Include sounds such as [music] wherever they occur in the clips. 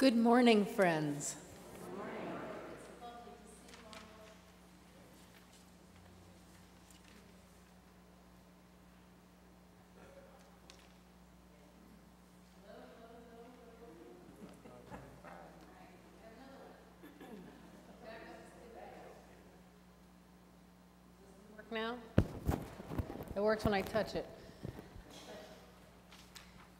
Good morning, friends. Now? It works when I touch it.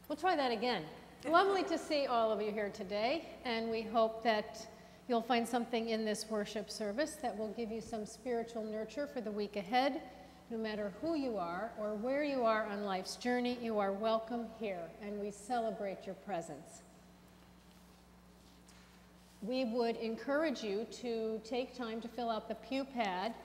We'll try that again. Lovely to see all of you here today, and we hope that you'll find something in this worship service that will give you some spiritual nurture for the week ahead. No matter who you are or where you are on life's journey, you are welcome here, and we celebrate your presence. We would encourage you to take time to fill out the pew pad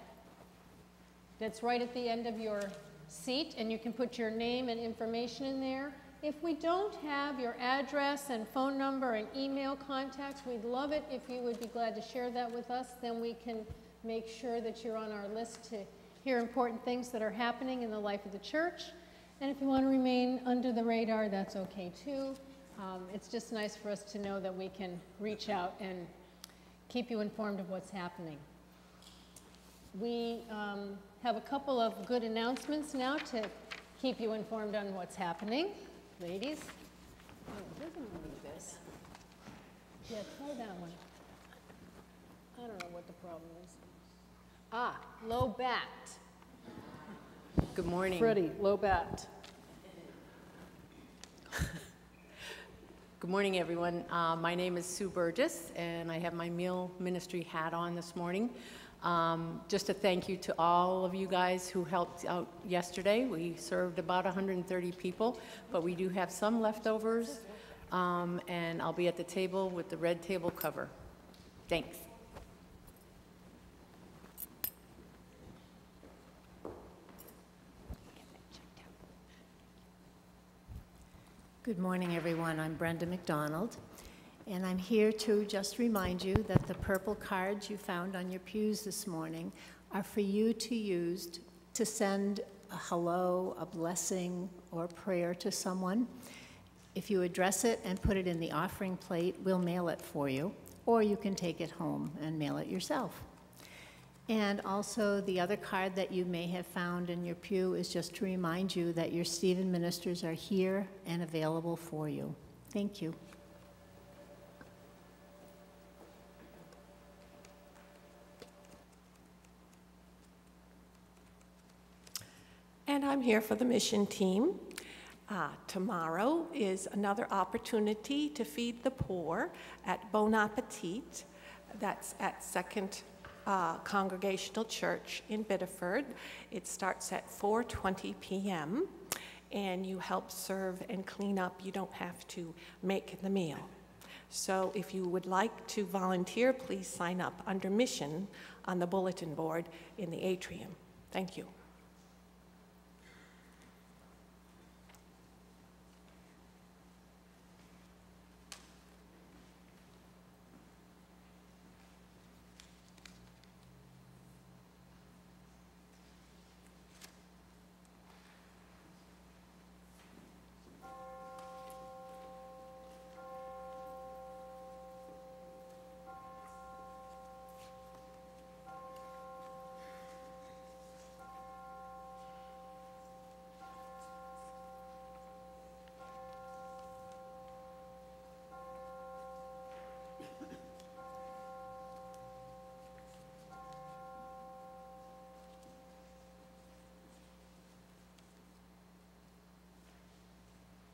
that's right at the end of your seat, and you can put your name and information in there. If we don't have your address and phone number and email contacts, we'd love it if you would be glad to share that with us. Then we can make sure that you're on our list to hear important things that are happening in the life of the church. And if you want to remain under the radar, that's okay too. Um, it's just nice for us to know that we can reach out and keep you informed of what's happening. We um, have a couple of good announcements now to keep you informed on what's happening. Ladies? Oh, it doesn't need this. Yeah, try that one. I don't know what the problem is. Ah, low bat. Good morning. Freddie, low bat. Good morning, everyone. Uh, my name is Sue Burgess, and I have my meal ministry hat on this morning. Um, just a thank you to all of you guys who helped out yesterday. We served about 130 people, but we do have some leftovers, um, and I'll be at the table with the red table cover. Thanks. Good morning, everyone. I'm Brenda McDonald, and I'm here to just remind you that the purple cards you found on your pews this morning are for you to use to send a hello, a blessing, or prayer to someone. If you address it and put it in the offering plate, we'll mail it for you, or you can take it home and mail it yourself. And also, the other card that you may have found in your pew is just to remind you that your Stephen ministers are here and available for you. Thank you. And I'm here for the mission team. Uh, tomorrow is another opportunity to feed the poor at Bon Appetit. That's at Second uh, Congregational Church in Biddeford. It starts at 4:20 p.m. and you help serve and clean up. You don't have to make the meal. So if you would like to volunteer, please sign up under mission on the bulletin board in the atrium. Thank you.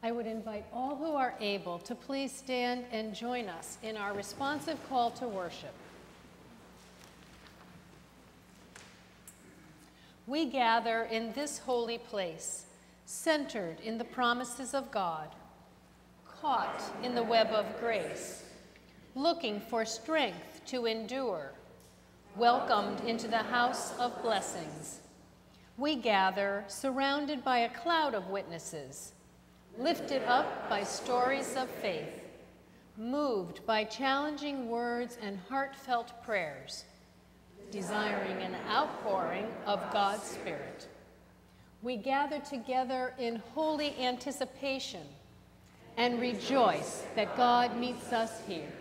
I would invite all who are able to please stand and join us in our responsive call to worship. We gather in this holy place, centered in the promises of God, caught in the web of grace, looking for strength to endure, welcomed into the house of blessings. We gather surrounded by a cloud of witnesses lifted up by stories of faith, moved by challenging words and heartfelt prayers, desiring an outpouring of God's Spirit. We gather together in holy anticipation, and rejoice that God meets us here.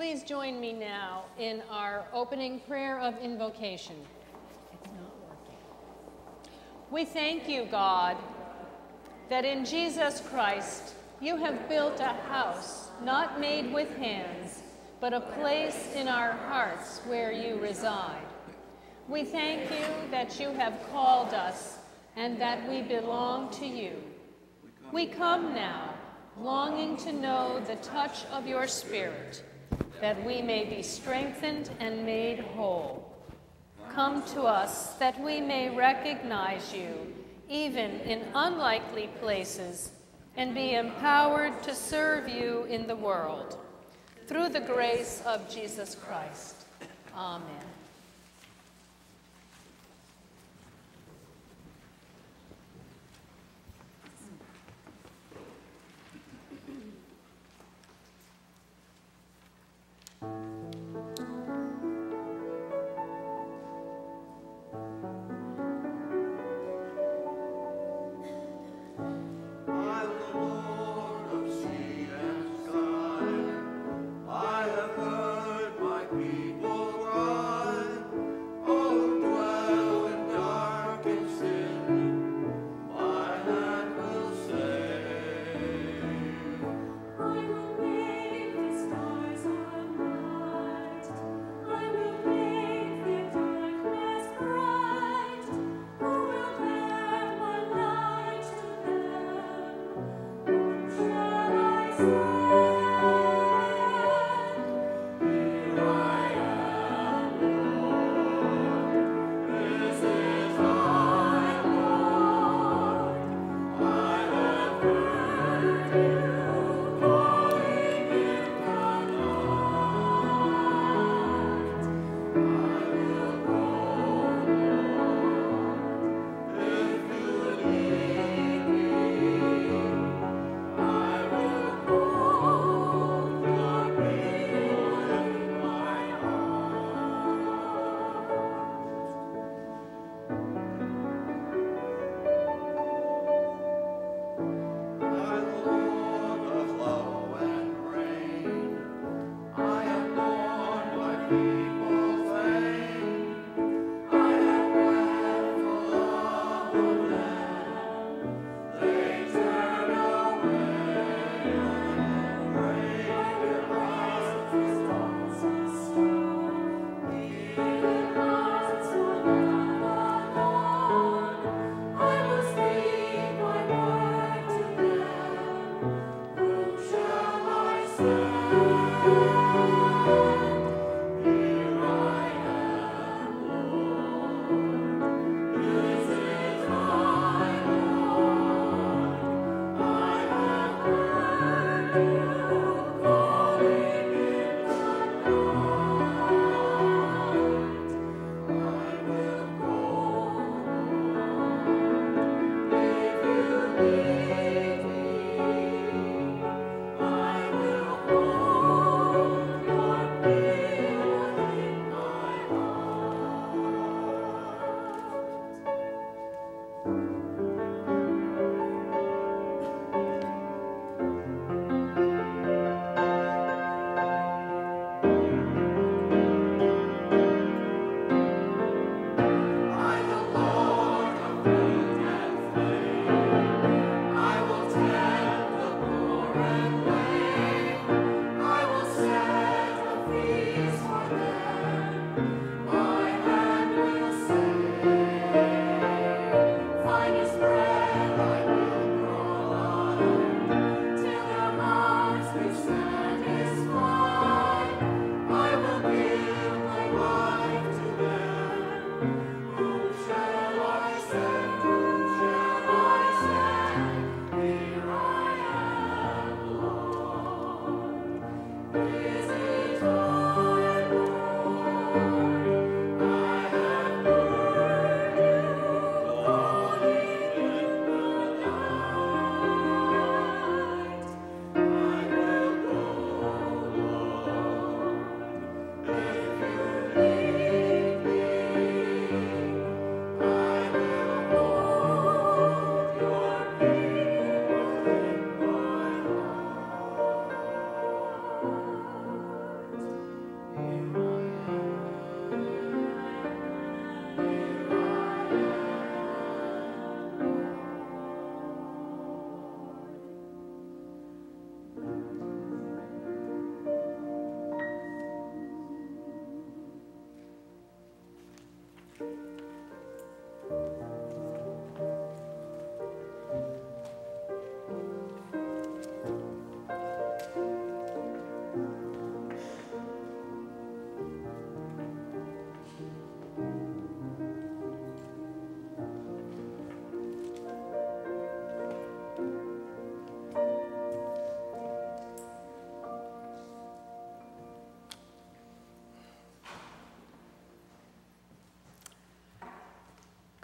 Please join me now in our opening prayer of invocation. It's not working. We thank you, God, that in Jesus Christ you have built a house not made with hands, but a place in our hearts where you reside. We thank you that you have called us and that we belong to you. We come now, longing to know the touch of your Spirit that we may be strengthened and made whole. Come to us that we may recognize you, even in unlikely places, and be empowered to serve you in the world. Through the grace of Jesus Christ. Amen.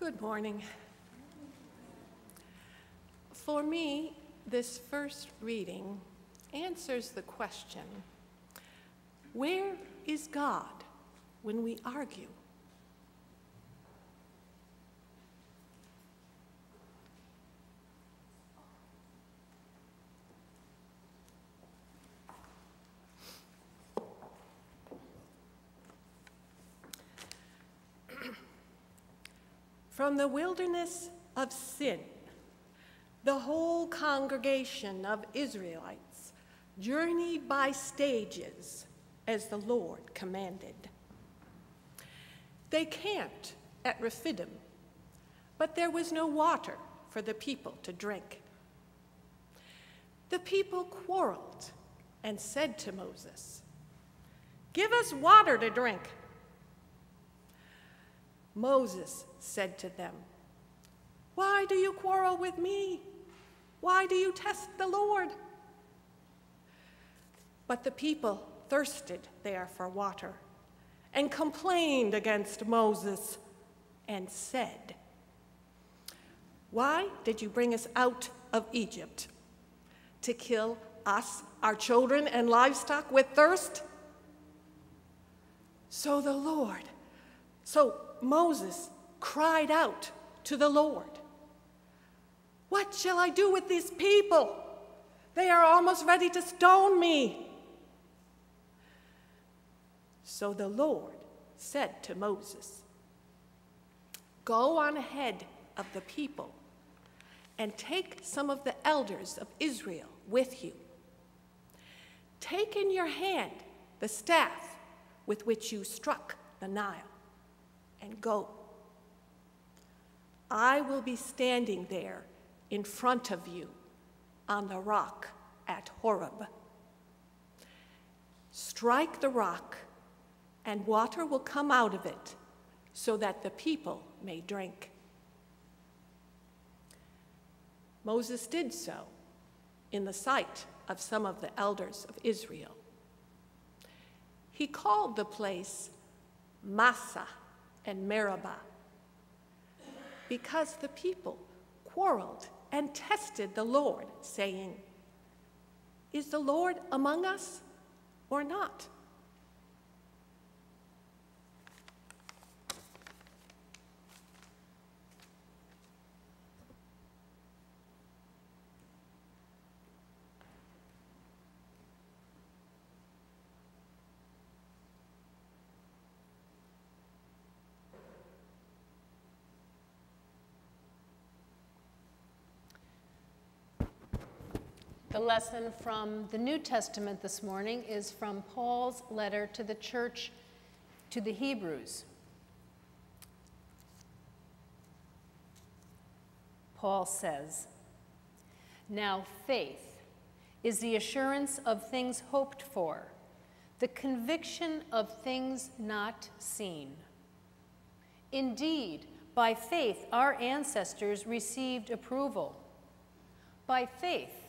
Good morning. For me, this first reading answers the question where is God when we argue? From the wilderness of Sin, the whole congregation of Israelites journeyed by stages as the Lord commanded. They camped at Rephidim, but there was no water for the people to drink. The people quarreled and said to Moses, Give us water to drink. Moses said to them, Why do you quarrel with me? Why do you test the Lord? But the people thirsted there for water and complained against Moses and said, Why did you bring us out of Egypt? To kill us, our children, and livestock with thirst? So the Lord, so Moses cried out to the Lord, What shall I do with these people? They are almost ready to stone me. So the Lord said to Moses, Go on ahead of the people and take some of the elders of Israel with you. Take in your hand the staff with which you struck the Nile and go. I will be standing there in front of you on the rock at Horeb. Strike the rock, and water will come out of it so that the people may drink. Moses did so in the sight of some of the elders of Israel. He called the place Massah and Meribah because the people quarreled and tested the Lord, saying, Is the Lord among us or not? The lesson from the New Testament this morning is from Paul's letter to the church to the Hebrews. Paul says, Now faith is the assurance of things hoped for, the conviction of things not seen. Indeed, by faith our ancestors received approval. By faith,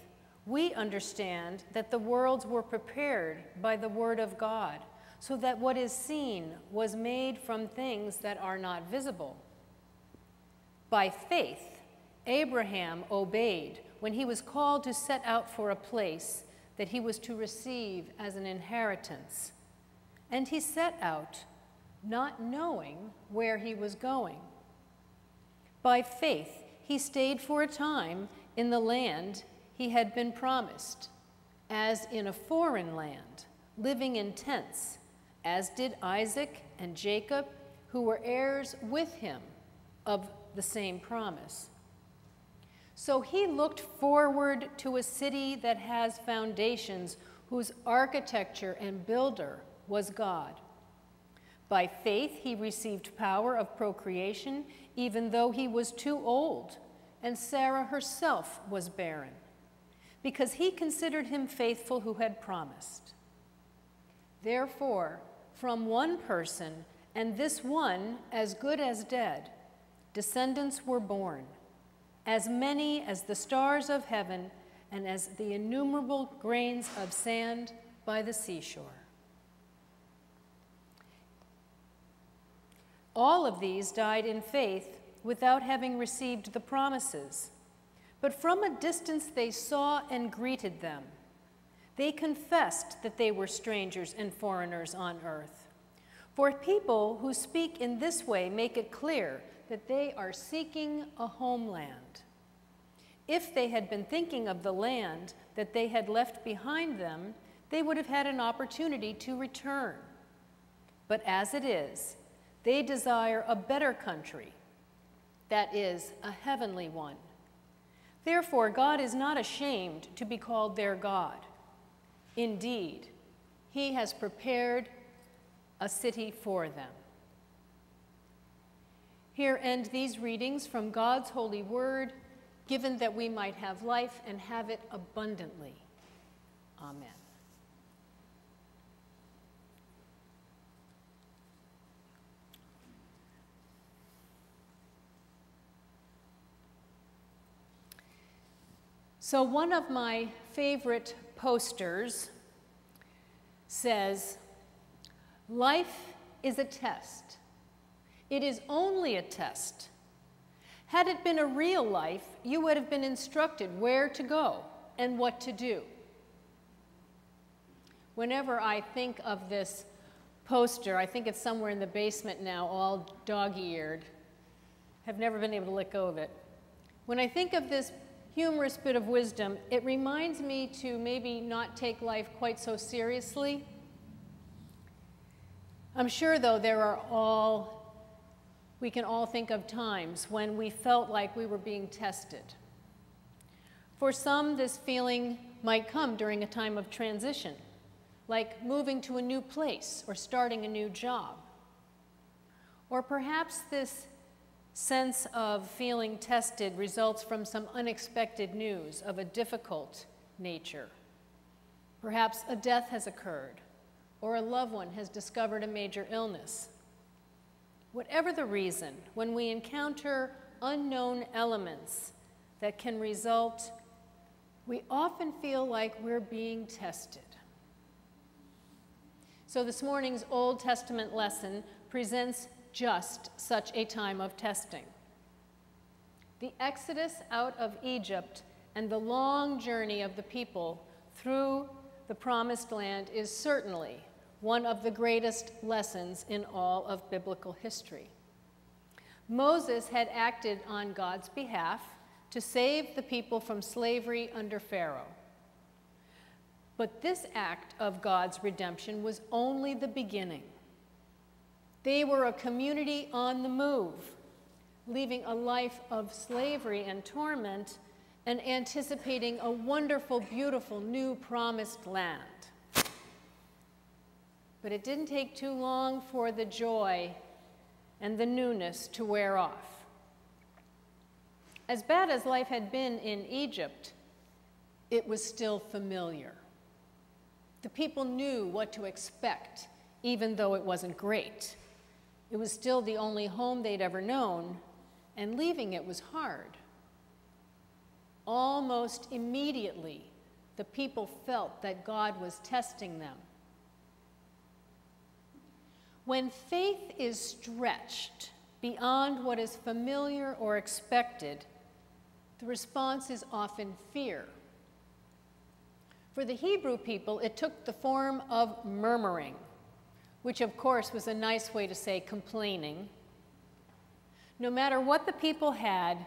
we understand that the worlds were prepared by the Word of God, so that what is seen was made from things that are not visible. By faith, Abraham obeyed when he was called to set out for a place that he was to receive as an inheritance. And he set out, not knowing where he was going. By faith, he stayed for a time in the land he had been promised, as in a foreign land, living in tents, as did Isaac and Jacob, who were heirs with him of the same promise. So he looked forward to a city that has foundations, whose architecture and builder was God. By faith, he received power of procreation, even though he was too old, and Sarah herself was barren because he considered him faithful who had promised. Therefore, from one person, and this one as good as dead, descendants were born, as many as the stars of heaven and as the innumerable grains of sand by the seashore. All of these died in faith without having received the promises. But from a distance they saw and greeted them. They confessed that they were strangers and foreigners on earth. For people who speak in this way make it clear that they are seeking a homeland. If they had been thinking of the land that they had left behind them, they would have had an opportunity to return. But as it is, they desire a better country, that is, a heavenly one. Therefore, God is not ashamed to be called their God. Indeed, He has prepared a city for them. Here end these readings from God's holy word, given that we might have life and have it abundantly. Amen. So, one of my favorite posters says, Life is a test. It is only a test. Had it been a real life, you would have been instructed where to go and what to do. Whenever I think of this poster, I think it's somewhere in the basement now, all dog eared. Have never been able to let go of it. When I think of this humorous bit of wisdom, it reminds me to maybe not take life quite so seriously. I'm sure, though, there are all, we can all think of times when we felt like we were being tested. For some, this feeling might come during a time of transition, like moving to a new place or starting a new job. Or perhaps this sense of feeling tested results from some unexpected news of a difficult nature. Perhaps a death has occurred, or a loved one has discovered a major illness. Whatever the reason, when we encounter unknown elements that can result, we often feel like we're being tested. So, this morning's Old Testament lesson presents just such a time of testing. The exodus out of Egypt and the long journey of the people through the promised land is certainly one of the greatest lessons in all of biblical history. Moses had acted on God's behalf to save the people from slavery under Pharaoh. But this act of God's redemption was only the beginning. They were a community on the move, leaving a life of slavery and torment and anticipating a wonderful, beautiful new promised land. But it didn't take too long for the joy and the newness to wear off. As bad as life had been in Egypt, it was still familiar. The people knew what to expect, even though it wasn't great. It was still the only home they'd ever known, and leaving it was hard. Almost immediately, the people felt that God was testing them. When faith is stretched beyond what is familiar or expected, the response is often fear. For the Hebrew people, it took the form of murmuring which of course was a nice way to say complaining. No matter what the people had,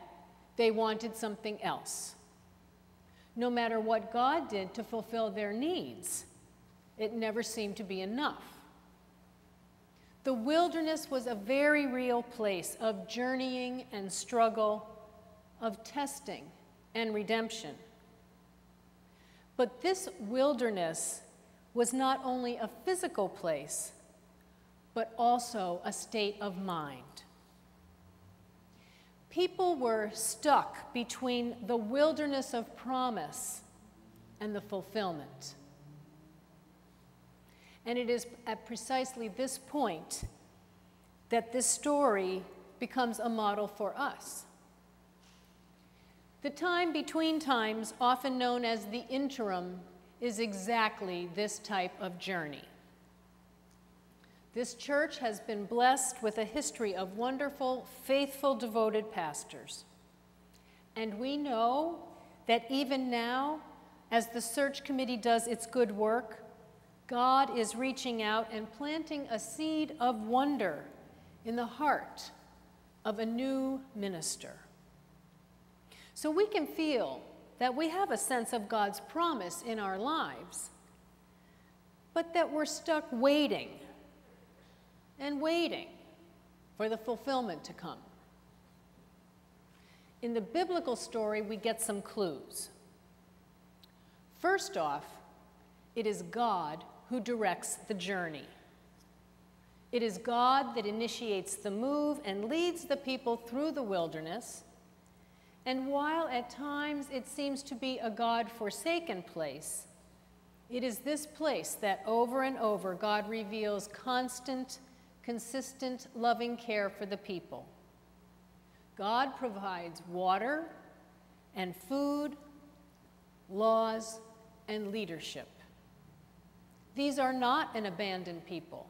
they wanted something else. No matter what God did to fulfill their needs, it never seemed to be enough. The wilderness was a very real place of journeying and struggle, of testing and redemption. But this wilderness was not only a physical place, but also a state of mind. People were stuck between the wilderness of promise and the fulfillment. And it is at precisely this point that this story becomes a model for us. The time between times, often known as the interim, is exactly this type of journey. This church has been blessed with a history of wonderful, faithful, devoted pastors. And we know that even now, as the search committee does its good work, God is reaching out and planting a seed of wonder in the heart of a new minister. So we can feel that we have a sense of God's promise in our lives, but that we're stuck waiting and waiting for the fulfillment to come. In the biblical story, we get some clues. First off, it is God who directs the journey. It is God that initiates the move and leads the people through the wilderness. And while at times it seems to be a God forsaken place, it is this place that over and over God reveals constant, consistent, loving care for the people. God provides water and food, laws, and leadership. These are not an abandoned people.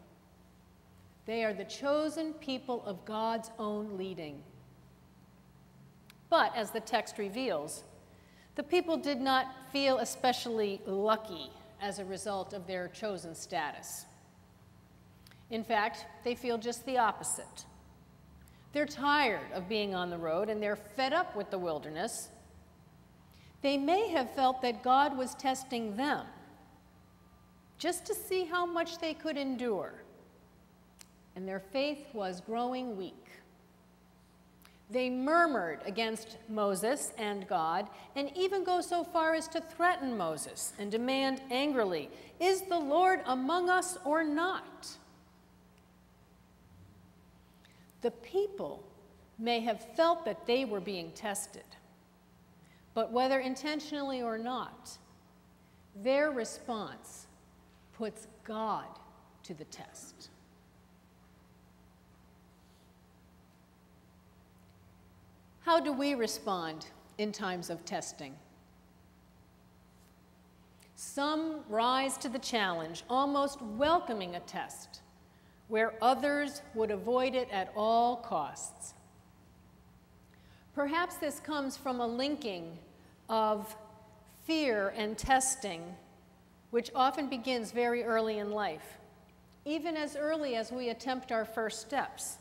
They are the chosen people of God's own leading. But as the text reveals, the people did not feel especially lucky as a result of their chosen status. In fact, they feel just the opposite. They're tired of being on the road and they're fed up with the wilderness. They may have felt that God was testing them just to see how much they could endure. And their faith was growing weak. They murmured against Moses and God, and even go so far as to threaten Moses and demand angrily, Is the Lord among us or not? The people may have felt that they were being tested, but whether intentionally or not, their response puts God to the test. How do we respond in times of testing? Some rise to the challenge, almost welcoming a test, where others would avoid it at all costs. Perhaps this comes from a linking of fear and testing which often begins very early in life, even as early as we attempt our first steps.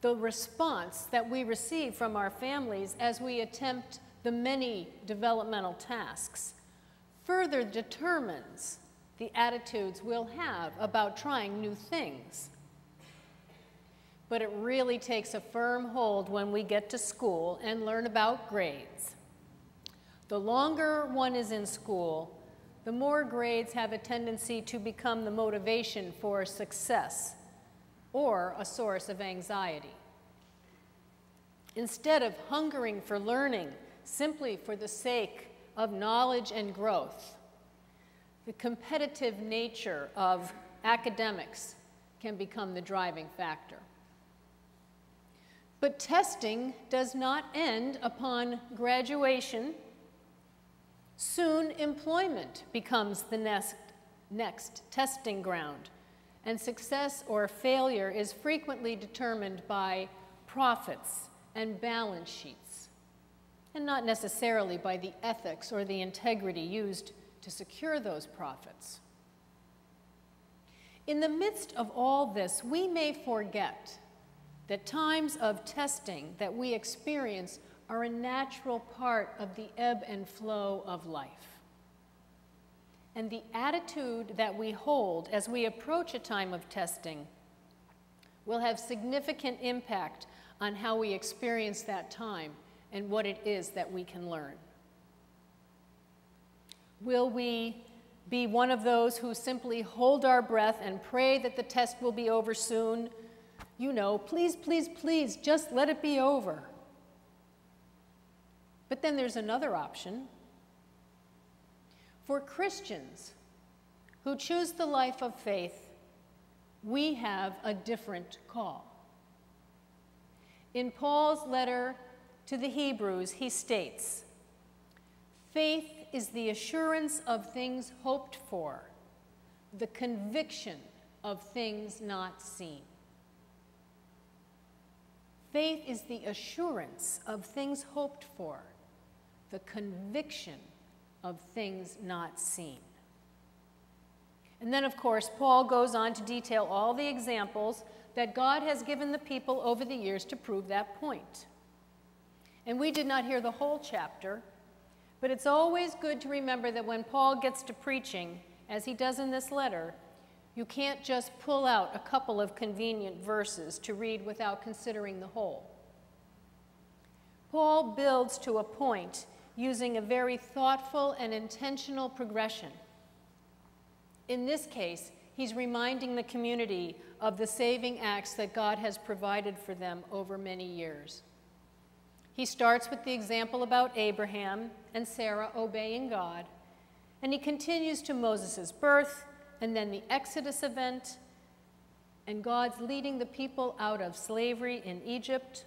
The response that we receive from our families as we attempt the many developmental tasks further determines the attitudes we'll have about trying new things. But it really takes a firm hold when we get to school and learn about grades. The longer one is in school, the more grades have a tendency to become the motivation for success or a source of anxiety. Instead of hungering for learning simply for the sake of knowledge and growth, the competitive nature of academics can become the driving factor. But testing does not end upon graduation Soon, employment becomes the next, next testing ground, and success or failure is frequently determined by profits and balance sheets, and not necessarily by the ethics or the integrity used to secure those profits. In the midst of all this, we may forget that times of testing that we experience are a natural part of the ebb and flow of life. And the attitude that we hold as we approach a time of testing will have significant impact on how we experience that time and what it is that we can learn. Will we be one of those who simply hold our breath and pray that the test will be over soon? You know, please, please, please, just let it be over. But then there's another option. For Christians who choose the life of faith, we have a different call. In Paul's letter to the Hebrews, he states Faith is the assurance of things hoped for, the conviction of things not seen. Faith is the assurance of things hoped for, the conviction of things not seen. And then, of course, Paul goes on to detail all the examples that God has given the people over the years to prove that point. And we did not hear the whole chapter, but it's always good to remember that when Paul gets to preaching, as he does in this letter, you can't just pull out a couple of convenient verses to read without considering the whole. Paul builds to a point using a very thoughtful and intentional progression. In this case, he's reminding the community of the saving acts that God has provided for them over many years. He starts with the example about Abraham and Sarah obeying God, and he continues to Moses' birth and then the Exodus event and God's leading the people out of slavery in Egypt.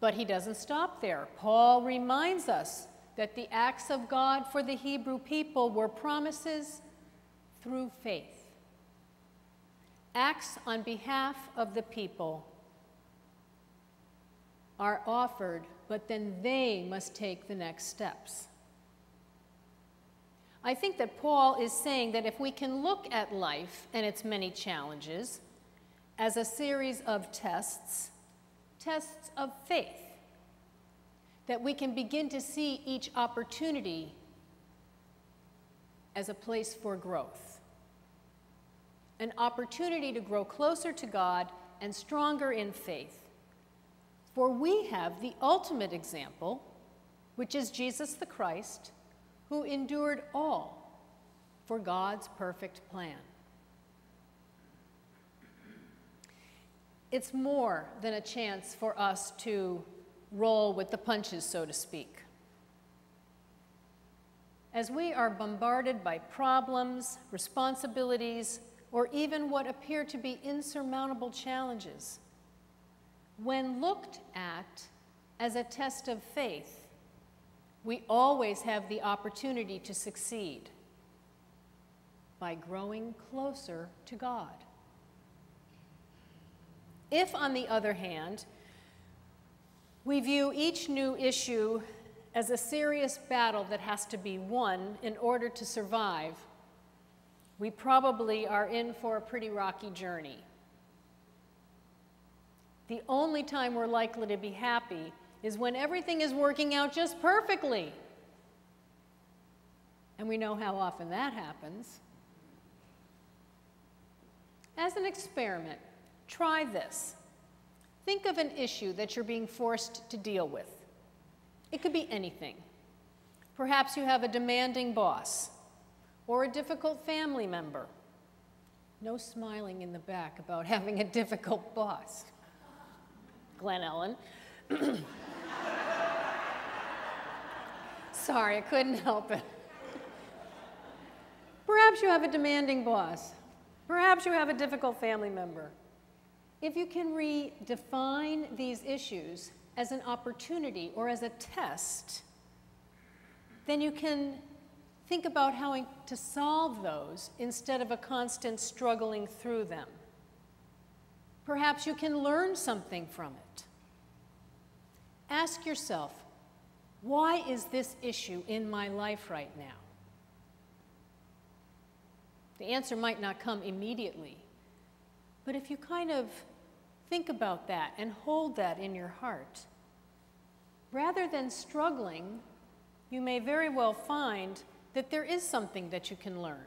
But he doesn't stop there. Paul reminds us that the acts of God for the Hebrew people were promises through faith. Acts on behalf of the people are offered, but then they must take the next steps. I think that Paul is saying that if we can look at life and its many challenges as a series of tests, tests of faith, that we can begin to see each opportunity as a place for growth. An opportunity to grow closer to God and stronger in faith. For we have the ultimate example, which is Jesus the Christ who endured all for God's perfect plan. It's more than a chance for us to roll with the punches, so to speak. As we are bombarded by problems, responsibilities, or even what appear to be insurmountable challenges, when looked at as a test of faith, we always have the opportunity to succeed by growing closer to God. If, on the other hand, we view each new issue as a serious battle that has to be won in order to survive, we probably are in for a pretty rocky journey. The only time we're likely to be happy is when everything is working out just perfectly. And we know how often that happens. As an experiment, try this. Think of an issue that you're being forced to deal with. It could be anything. Perhaps you have a demanding boss or a difficult family member. No smiling in the back about [laughs] having a difficult boss. Glen Ellen. Sorry, I couldn't help it. Perhaps you have a demanding boss. Perhaps you have a difficult family member. If you can redefine these issues as an opportunity or as a test, then you can think about how to solve those instead of a constant struggling through them. Perhaps you can learn something from it. Ask yourself, why is this issue in my life right now? The answer might not come immediately, but if you kind of think about that and hold that in your heart, rather than struggling, you may very well find that there is something that you can learn.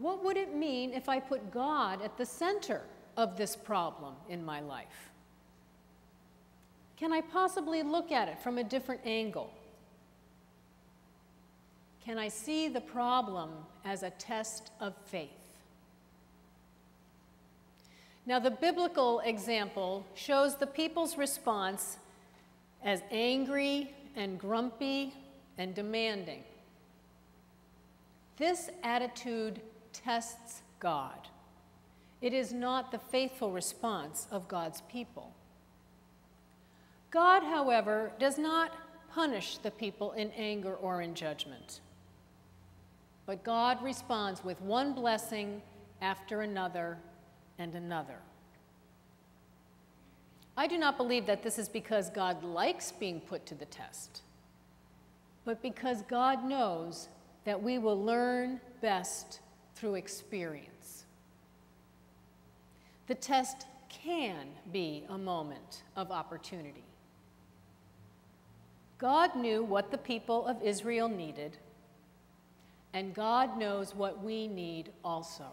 What would it mean if I put God at the center of this problem in my life? Can I possibly look at it from a different angle? Can I see the problem as a test of faith? Now, the biblical example shows the people's response as angry and grumpy and demanding. This attitude tests God. It is not the faithful response of God's people. God, however, does not punish the people in anger or in judgment. but God responds with one blessing after another and another. I do not believe that this is because God likes being put to the test, but because God knows that we will learn best through experience. The test can be a moment of opportunity. God knew what the people of Israel needed, and God knows what we need also.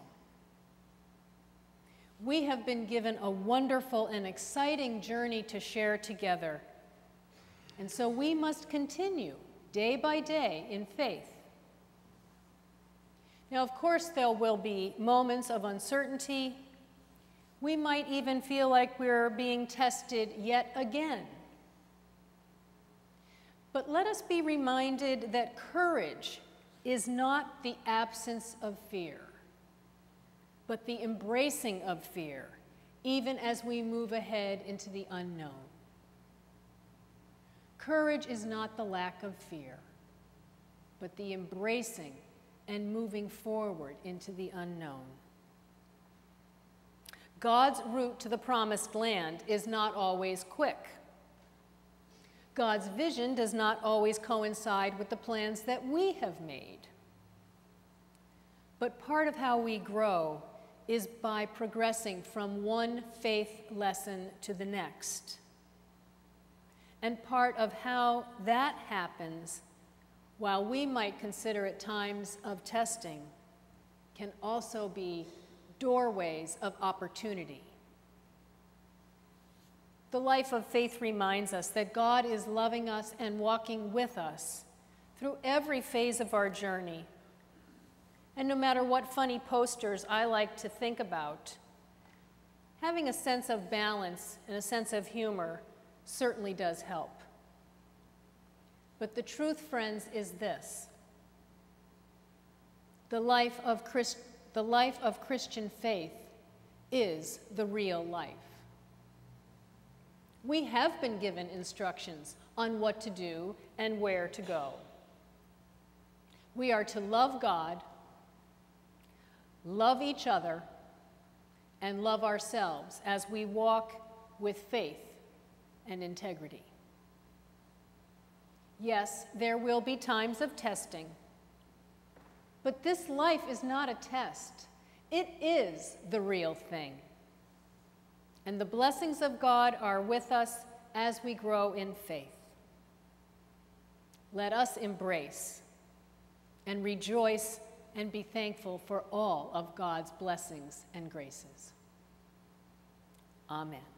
We have been given a wonderful and exciting journey to share together, and so we must continue day by day in faith. Now, of course, there will be moments of uncertainty. We might even feel like we're being tested yet again. But let us be reminded that courage is not the absence of fear, but the embracing of fear, even as we move ahead into the unknown. Courage is not the lack of fear, but the embracing and moving forward into the unknown. God's route to the promised land is not always quick. God's vision does not always coincide with the plans that we have made. But part of how we grow is by progressing from one faith lesson to the next. And part of how that happens, while we might consider it times of testing, can also be doorways of opportunity. The life of faith reminds us that God is loving us and walking with us through every phase of our journey. And no matter what funny posters I like to think about, having a sense of balance and a sense of humor certainly does help. But the truth, friends, is this the life of, Christ, the life of Christian faith is the real life. We have been given instructions on what to do and where to go. We are to love God, love each other, and love ourselves as we walk with faith and integrity. Yes, there will be times of testing, but this life is not a test. It is the real thing and the blessings of God are with us as we grow in faith. Let us embrace and rejoice and be thankful for all of God's blessings and graces. Amen.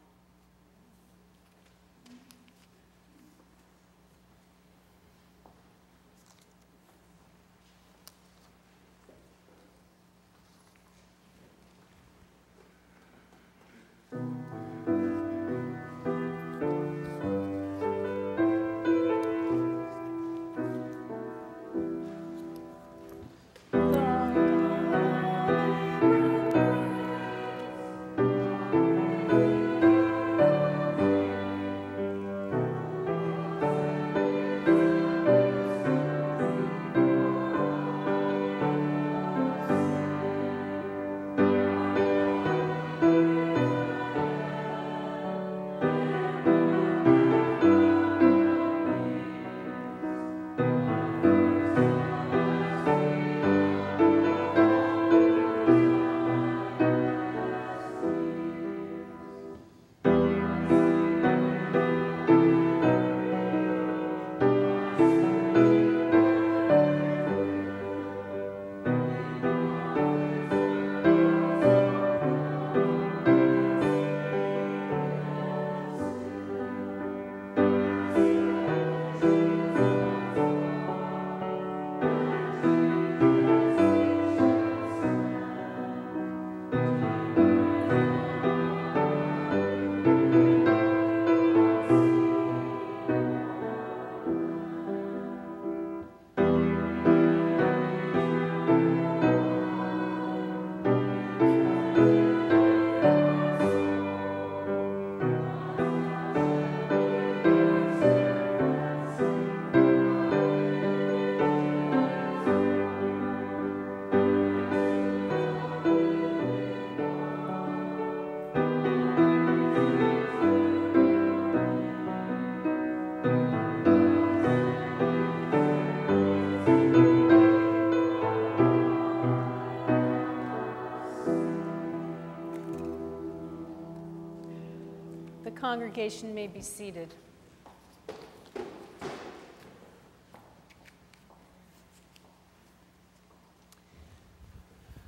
Congregation may be seated.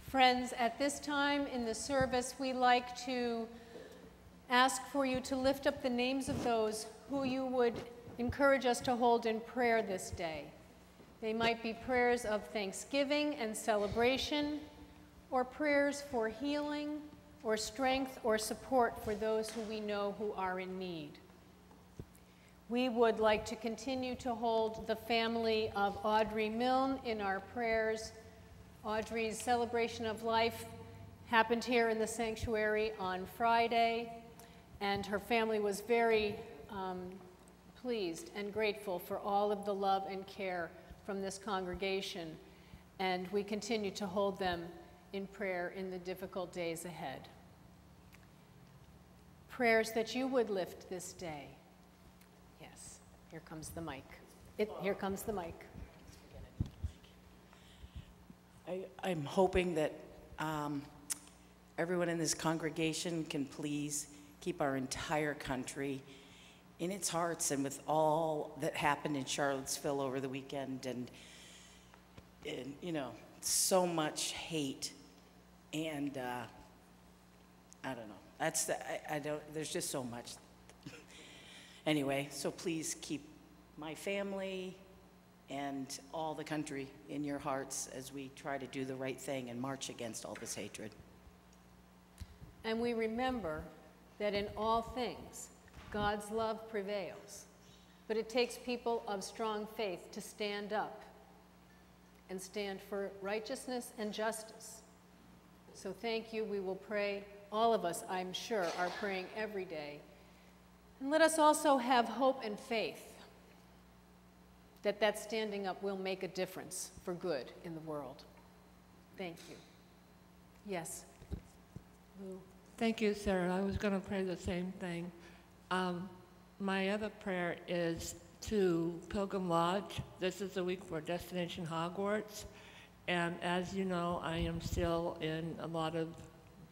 Friends, at this time in the service, we like to ask for you to lift up the names of those who you would encourage us to hold in prayer this day. They might be prayers of thanksgiving and celebration, or prayers for healing, or strength, or support for those who we know who are in need. We would like to continue to hold the family of Audrey Milne in our prayers. Audrey's celebration of life happened here in the sanctuary on Friday, and her family was very um, pleased and grateful for all of the love and care from this congregation. And we continue to hold them in prayer in the difficult days ahead. Prayers that you would lift this day. Yes, here comes the mic. It, here comes the mic. I, I'm hoping that um, everyone in this congregation can please keep our entire country in its hearts and with all that happened in Charlottesville over the weekend and, and you know, so much hate. And uh, I don't know. That's the, I, I don't, there's just so much. anyway, so please keep my family and all the country in your hearts as we try to do the right thing and march against all this hatred. And we remember that in all things, God's love prevails. But it takes people of strong faith to stand up and stand for righteousness and justice. So thank you. We will pray. All of us, I'm sure, are praying every day. And let us also have hope and faith that that standing up will make a difference for good in the world. Thank you. Yes. Lou. Thank you, Sarah. I was going to pray the same thing. Um, my other prayer is to Pilgrim Lodge. This is the week for Destination Hogwarts. And as you know, I am still in a lot of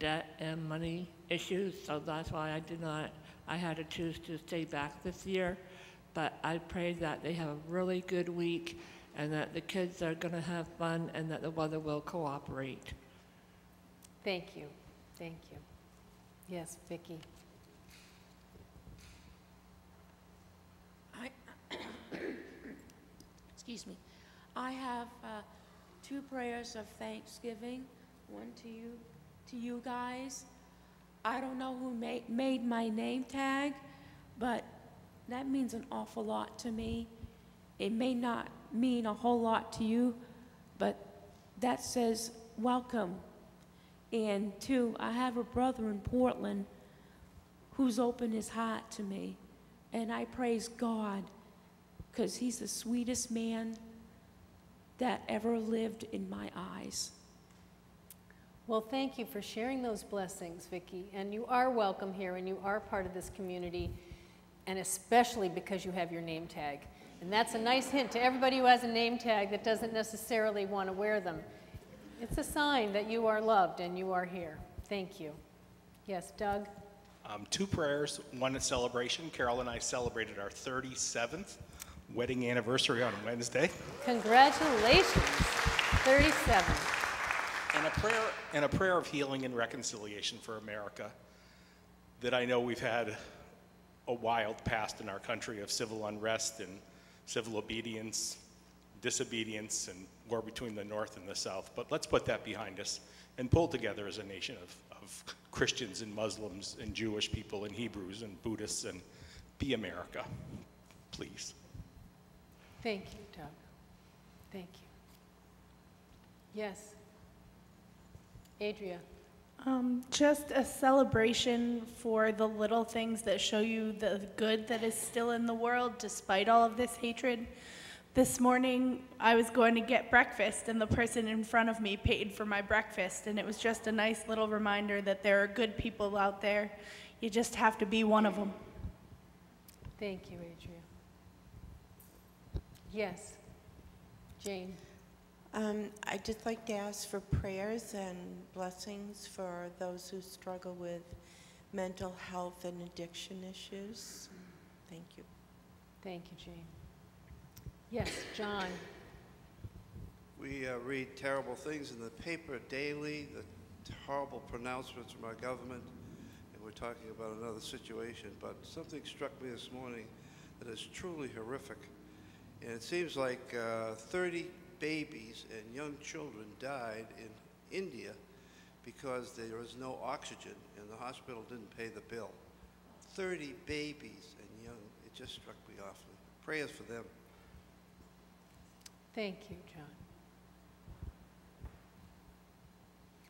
debt and money issues, so that's why I did not, I had to choose to stay back this year. But I pray that they have a really good week and that the kids are going to have fun and that the weather will cooperate. Thank you. Thank you. Yes, Vicki. I, [coughs] excuse me, I have uh, two prayers of thanksgiving, one to you, to you guys. I don't know who made, made my name tag, but that means an awful lot to me. It may not mean a whole lot to you, but that says welcome. And two, I have a brother in Portland who's opened his heart to me. And I praise God because he's the sweetest man that ever lived in my eyes. Well, thank you for sharing those blessings, Vicki. And you are welcome here, and you are part of this community, and especially because you have your name tag. And that's a nice hint to everybody who has a name tag that doesn't necessarily want to wear them. It's a sign that you are loved and you are here. Thank you. Yes, Doug? Um, two prayers, one a celebration. Carol and I celebrated our 37th wedding anniversary on Wednesday. Congratulations. 37. And a prayer and a prayer of healing and reconciliation for America. That I know we've had a wild past in our country of civil unrest and civil obedience, disobedience, and war between the North and the South. But let's put that behind us and pull together as a nation of, of Christians and Muslims and Jewish people and Hebrews and Buddhists and be America, please. Thank you, Doug. Thank you. Yes. Adria. Um, just a celebration for the little things that show you the good that is still in the world despite all of this hatred. This morning, I was going to get breakfast, and the person in front of me paid for my breakfast, and it was just a nice little reminder that there are good people out there. You just have to be one of them. Thank you, Adria. Yes. Jane. Um, I'd just like to ask for prayers and blessings for those who struggle with mental health and addiction issues. Thank you. Thank you, Jane. Yes, John. We uh, read terrible things in the paper daily, the horrible pronouncements from our government, and we're talking about another situation. But something struck me this morning that is truly horrific. And it seems like uh, 30 babies and young children died in India because there was no oxygen and the hospital didn't pay the bill. 30 babies and young, it just struck me awfully. Prayers for them. Thank you, John.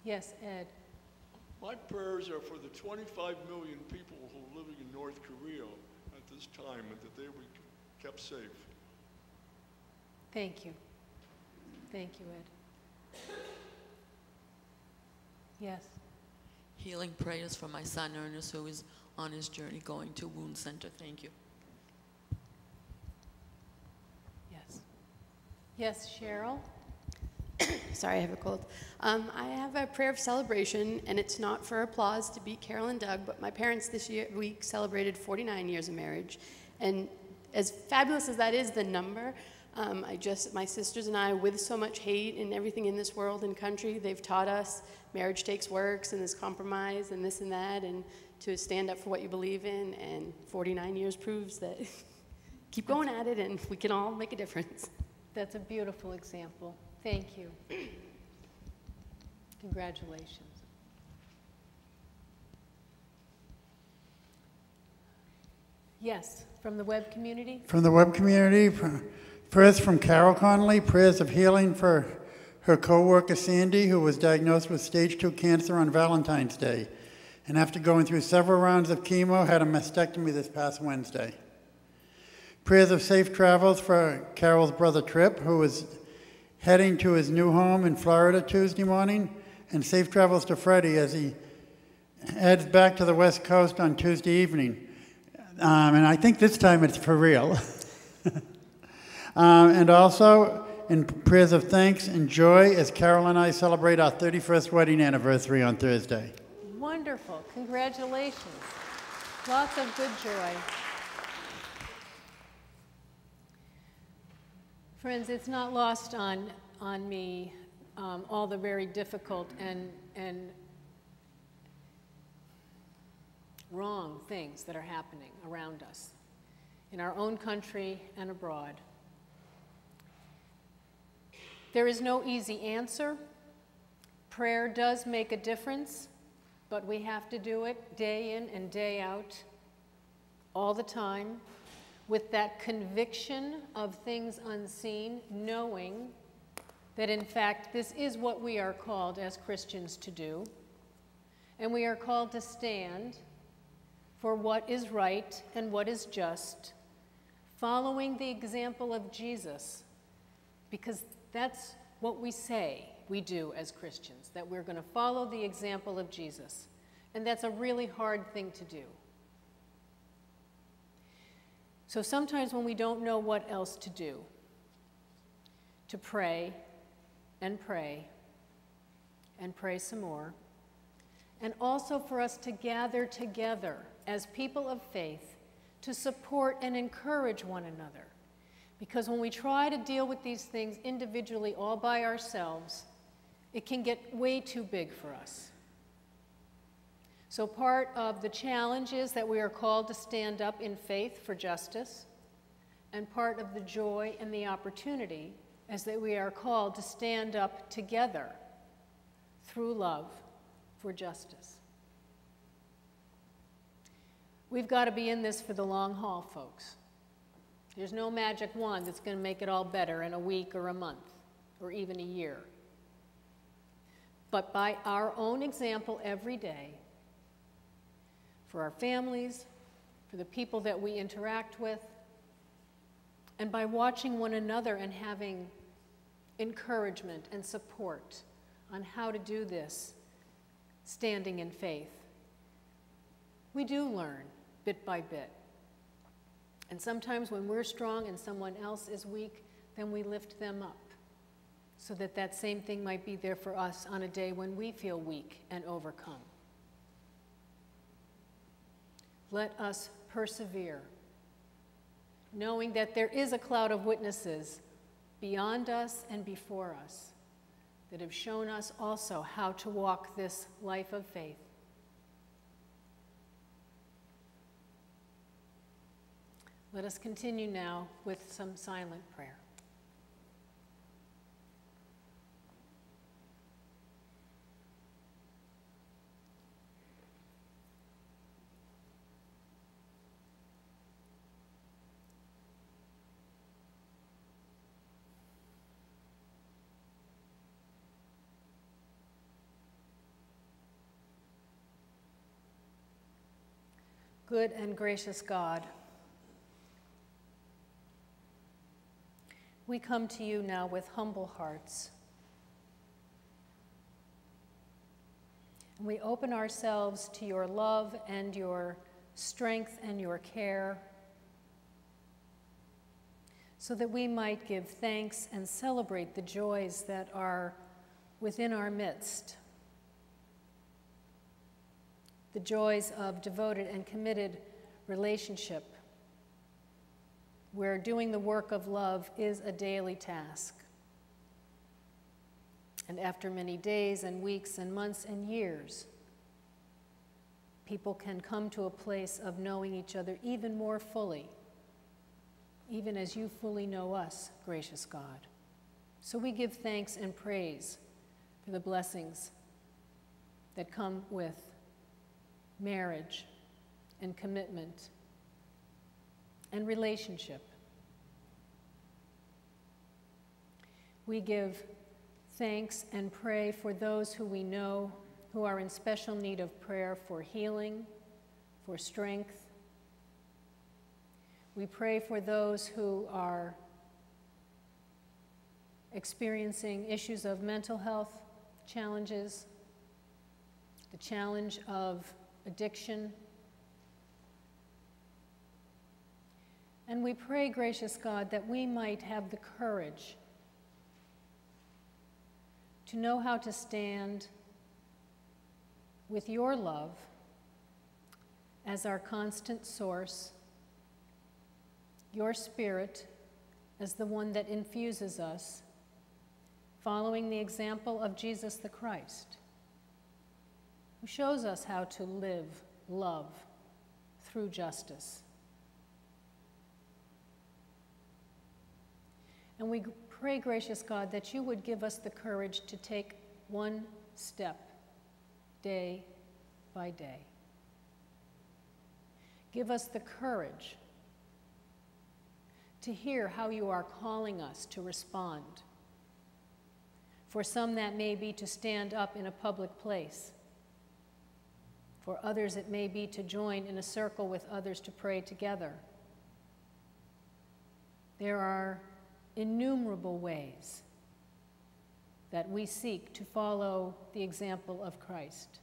Yes, Ed. My prayers are for the 25 million people who are living in North Korea at this time and that they will be kept safe. Thank you. Thank you, Ed. Yes. Healing prayers for my son Ernest, who is on his journey going to Wound Center. Thank you. Yes. Yes, Cheryl? [coughs] Sorry, I have a cold. Um, I have a prayer of celebration, and it's not for applause to beat Carol and Doug, but my parents this year week celebrated 49 years of marriage, and as fabulous as that is, the number, um, I just my sisters and I, with so much hate and everything in this world and country, they've taught us marriage takes works and this compromise and this and that, and to stand up for what you believe in. And 49 years proves that [laughs] keep going at it, and we can all make a difference. That's a beautiful example. Thank you. [clears throat] Congratulations. Yes, from the web community? From the web community, pr- prayers from Carol Connolly, prayers of healing for her co-worker Sandy, who was diagnosed with stage 2 cancer on Valentine's Day, and after going through several rounds of chemo, had a mastectomy this past Wednesday. Prayers of safe travels for Carol's brother Trip, who is heading to his new home in Florida Tuesday morning, and safe travels to Freddie as he heads back to the West Coast on Tuesday evening. Um, and I think this time it's for real. [laughs] um, and also in prayers of thanks and joy as Carol and I celebrate our 31st wedding anniversary on Thursday. Wonderful. Congratulations. Lots of good joy. Friends, it's not lost on, on me um, all the very difficult and, and wrong things that are happening around us in our own country and abroad. There is no easy answer. Prayer does make a difference, but we have to do it day in and day out, all the time, with that conviction of things unseen, knowing that in fact this is what we are called as Christians to do. And we are called to stand for what is right and what is just, following the example of Jesus, because that's what we say we do as Christians, that we're going to follow the example of Jesus. And that's a really hard thing to do. So sometimes when we don't know what else to do, to pray and pray and pray some more, and also for us to gather together as people of faith to support and encourage one another. Because when we try to deal with these things individually, all by ourselves, it can get way too big for us. So, part of the challenge is that we are called to stand up in faith for justice, and part of the joy and the opportunity is that we are called to stand up together through love for justice. We've got to be in this for the long haul, folks. There's no magic wand that's going to make it all better in a week or a month or even a year. But by our own example every day, for our families, for the people that we interact with, and by watching one another and having encouragement and support on how to do this, standing in faith, we do learn bit by bit. And sometimes when we're strong and someone else is weak, then we lift them up so that that same thing might be there for us on a day when we feel weak and overcome. let us persevere, knowing that there is a cloud of witnesses beyond us and before us that have shown us also how to walk this life of faith. Let us continue now with some silent prayer. Good and gracious God, we come to you now with humble hearts. And we open ourselves to your love and your strength and your care so that we might give thanks and celebrate the joys that are within our midst the joys of devoted and committed relationship, where doing the work of love is a daily task. And after many days and weeks and months and years, people can come to a place of knowing each other even more fully, even as you fully know us, gracious God. So we give thanks and praise for the blessings that come with marriage and commitment and relationship. We give thanks and pray for those who we know who are in special need of prayer for healing, for strength. We pray for those who are experiencing issues of mental health challenges, the challenge of addiction. And we pray, gracious God, that we might have the courage to know how to stand with your love as our constant source, your spirit as the one that infuses us, following the example of Jesus the Christ who shows us how to live love through justice. And we pray, gracious God, that you would give us the courage to take one step day by day. Give us the courage to hear how you are calling us to respond. For some, that may be to stand up in a public place for others, it may be to join in a circle with others to pray together. There are innumerable ways that we seek to follow the example of Christ.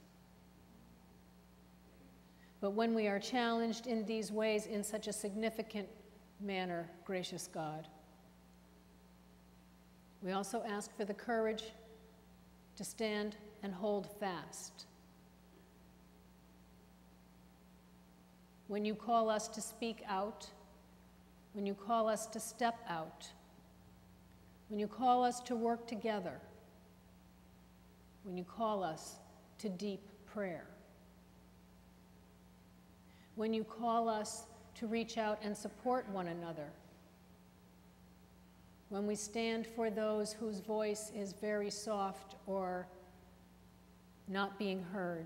But when we are challenged in these ways in such a significant manner, gracious God, we also ask for the courage to stand and hold fast when you call us to speak out, when you call us to step out, when you call us to work together, when you call us to deep prayer, when you call us to reach out and support one another, when we stand for those whose voice is very soft or not being heard.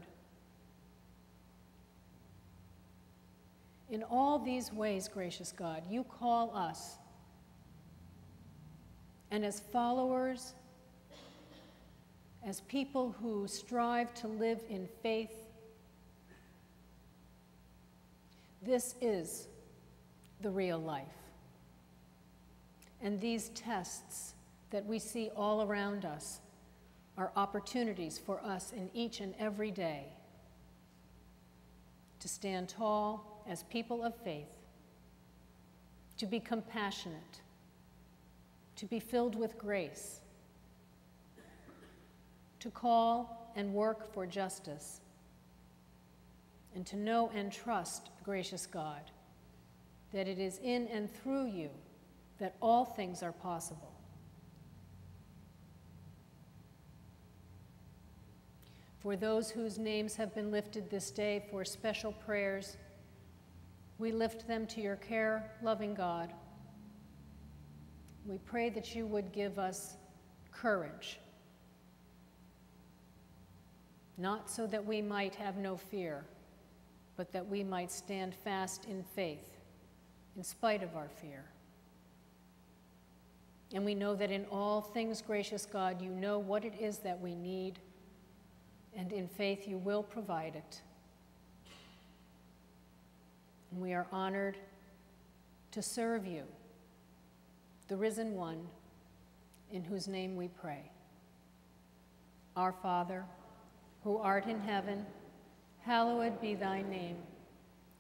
In all these ways, gracious God, you call us. And as followers, as people who strive to live in faith, this is the real life. And these tests that we see all around us are opportunities for us in each and every day to stand tall as people of faith, to be compassionate, to be filled with grace, to call and work for justice, and to know and trust, gracious God, that it is in and through you that all things are possible. For those whose names have been lifted this day for special prayers, we lift them to your care, loving God. We pray that you would give us courage, not so that we might have no fear, but that we might stand fast in faith in spite of our fear. And we know that in all things, gracious God, you know what it is that we need, and in faith you will provide it. And we are honored to serve you, the risen one, in whose name we pray. Our Father, who art in heaven, hallowed be thy name.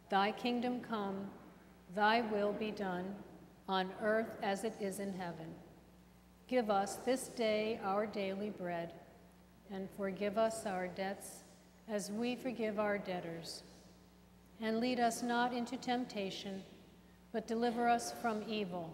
Thy kingdom come, thy will be done, on earth as it is in heaven. Give us this day our daily bread, and forgive us our debts as we forgive our debtors. And lead us not into temptation, but deliver us from evil.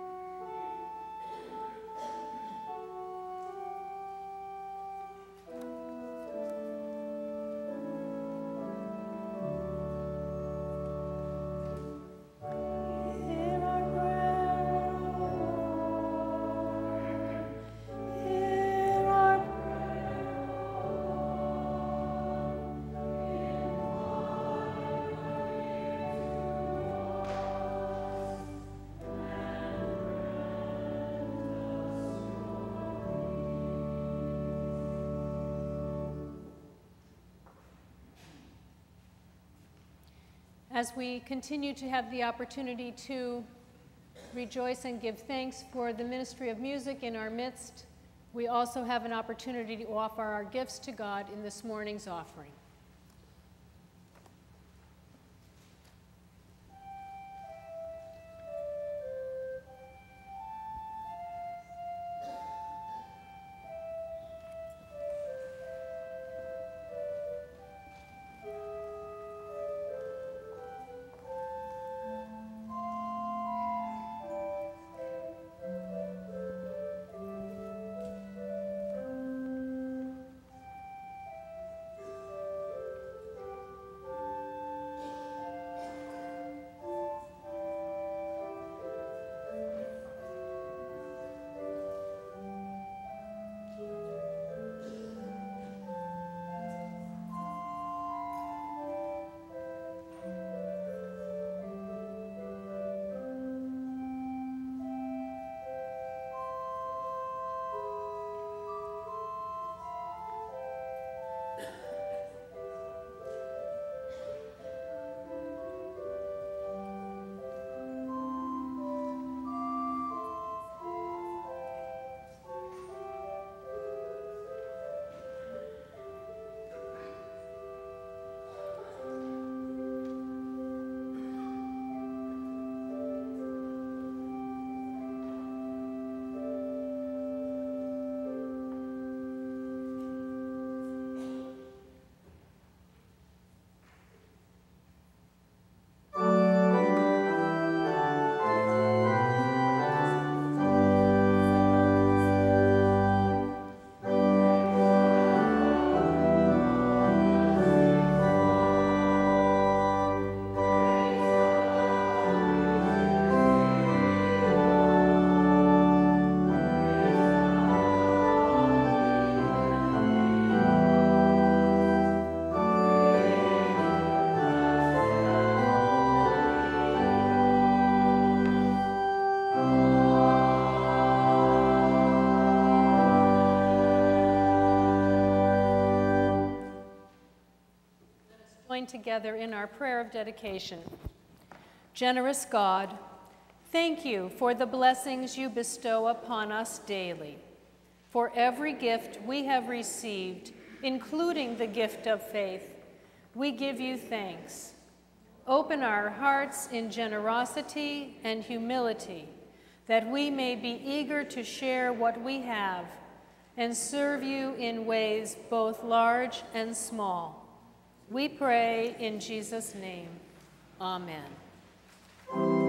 As we continue to have the opportunity to rejoice and give thanks for the ministry of music in our midst, we also have an opportunity to offer our gifts to God in this morning's offering. Join together in our prayer of dedication. Generous God, thank you for the blessings you bestow upon us daily. For every gift we have received, including the gift of faith, we give you thanks. Open our hearts in generosity and humility that we may be eager to share what we have and serve you in ways both large and small. We pray in Jesus' name. Amen.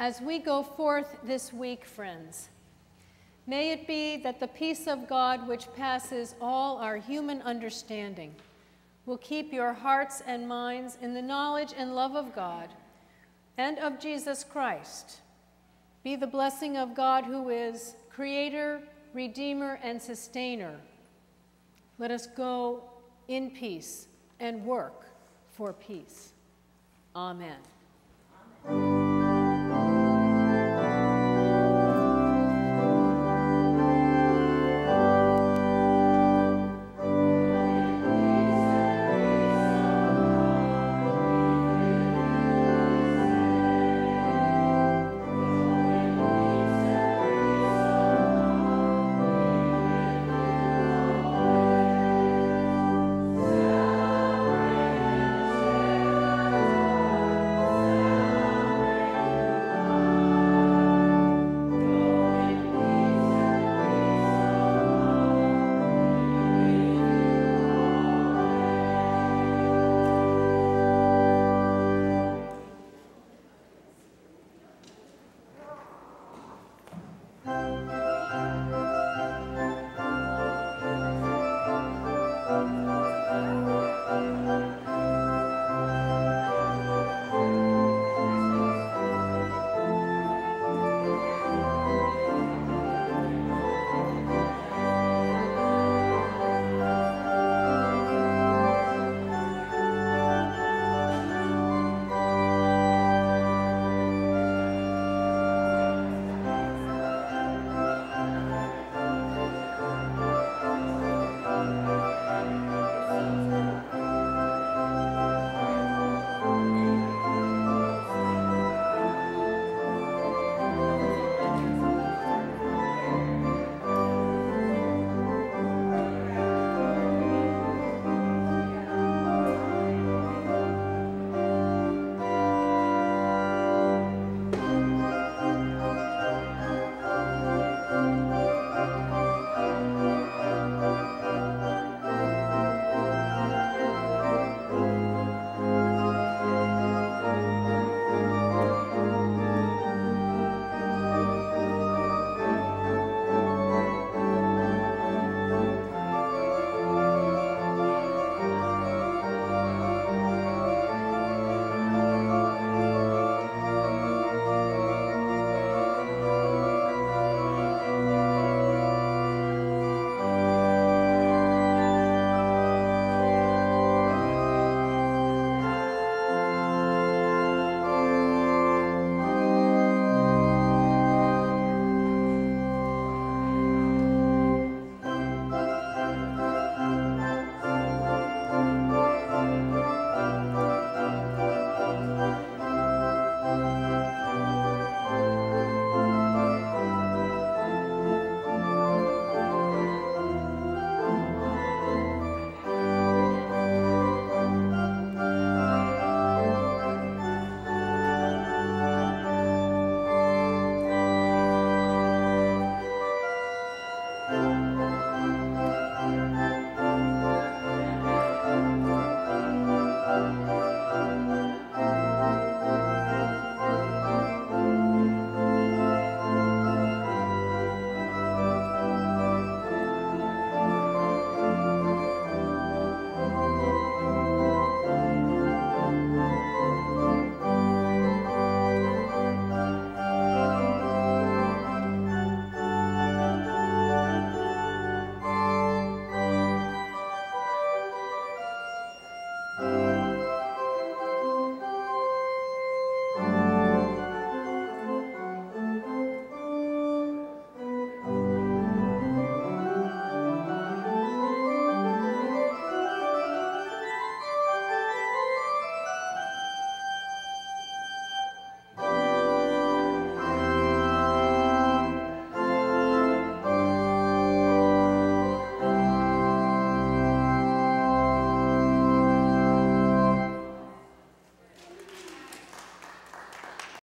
As we go forth this week, friends, may it be that the peace of God, which passes all our human understanding, will keep your hearts and minds in the knowledge and love of God and of Jesus Christ. Be the blessing of God, who is Creator, Redeemer, and Sustainer. Let us go in peace and work for peace. Amen.